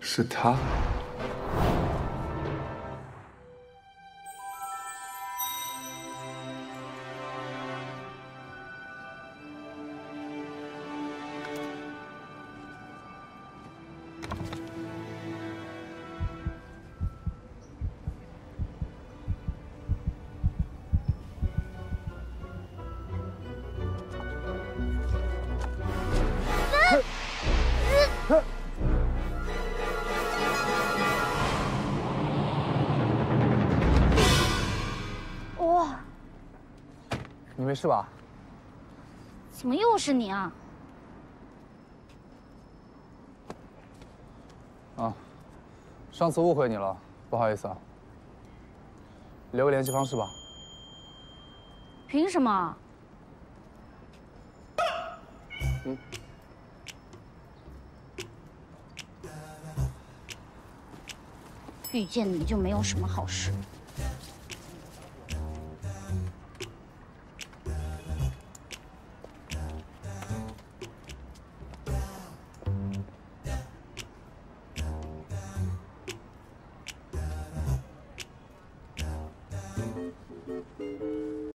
是他。哇，你没事吧？怎么又是你啊？啊，上次误会你了，不好意思啊。留个联系方式吧。凭什么？嗯。遇见你就没有什么好事。